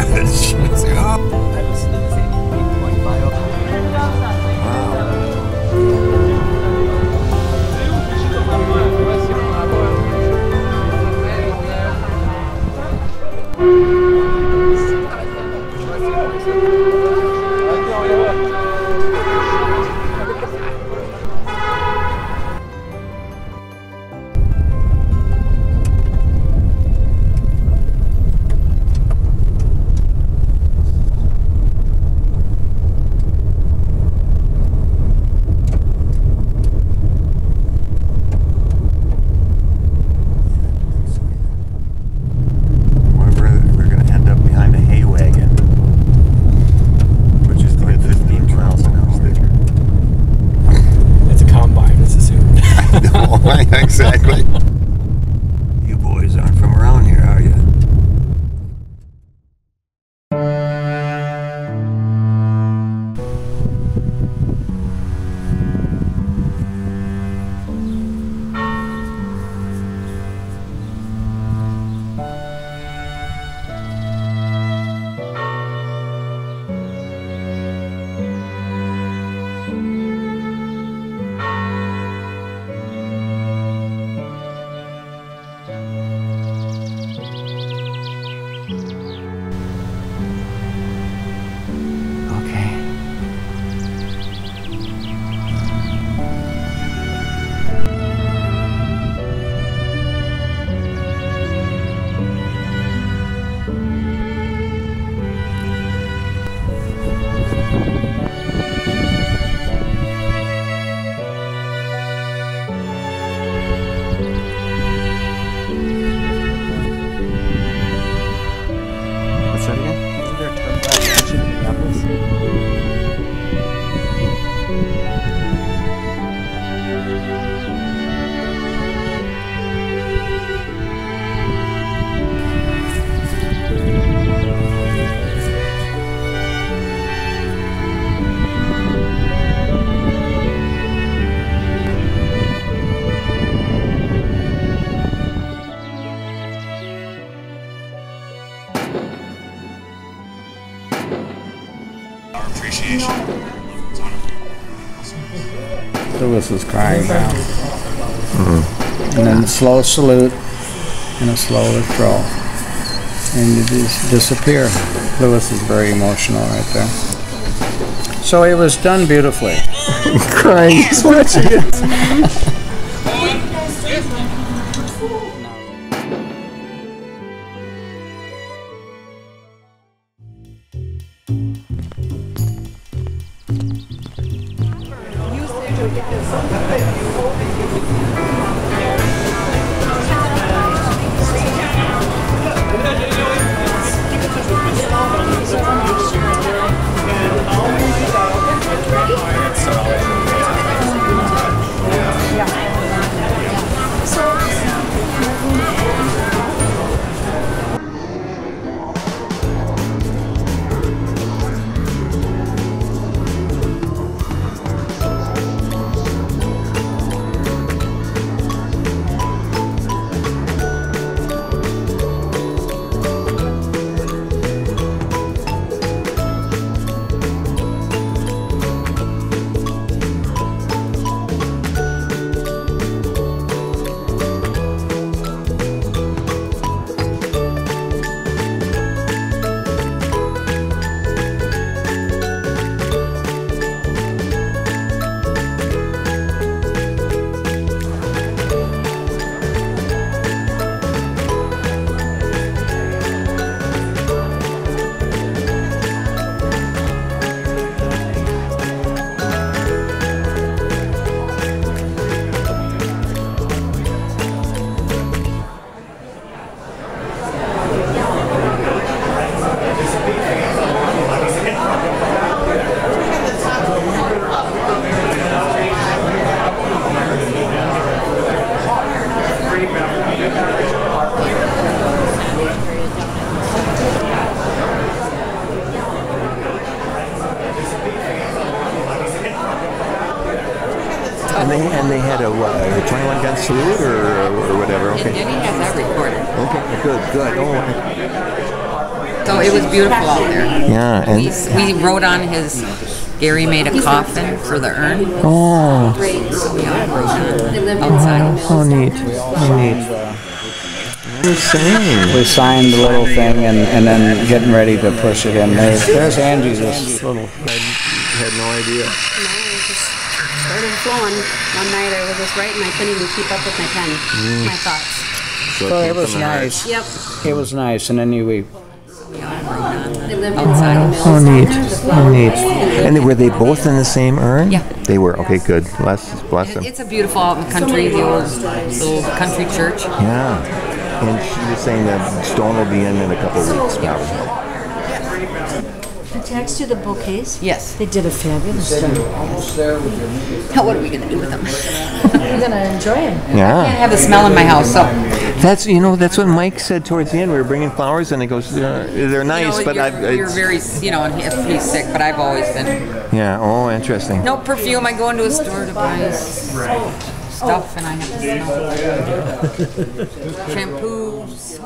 judge. exactly. Lewis is crying now. Mm-hmm. And then slow salute and a slow withdrawal. And you just disappear. Lewis is very emotional right there. So it was done beautifully. Crying. He's watching it. Thank you. Had a what, a 21 gun salute or or whatever. Okay. And he has that recorded. Okay. Good. Good. Oh. So it was beautiful out there. Yeah, We, and we wrote on his, Gary made a coffin for the urn. oh, So we all wrote on outside. how neat, how neat. Insane. We signed the little thing and, and then getting ready to push it in. There's, there's Angie's little. I Had no idea. No, it just started flowing. One night I was just writing, I couldn't even keep up with my pen, mm. my thoughts. So So it was from heart. nice. Yep. It was nice, and then you, we They lived Outside. in How neat, how oh, neat. And they- were they both in the same urn? Yeah. They were, okay, good. Bless, bless them. It's a beautiful out in the country, the old little country church. Yeah. And she was saying that stone will be in in a couple of weeks, probably. Attached to the bouquets? Yes. They did a fabulous job. Now, what are we gonna do with them? You're gonna enjoy them. Yeah. I Yeah. have the smell in my house, so. That's, you know, that's what Mike said towards the end. We were bringing flowers and he goes, "Uh, they're nice, you know, but you're, I, you're very, you know, and he- if he's sick, but I've always been. yeah, oh, interesting. No perfume. I go into a store to buy stuff, and I have to smell. Shampoos,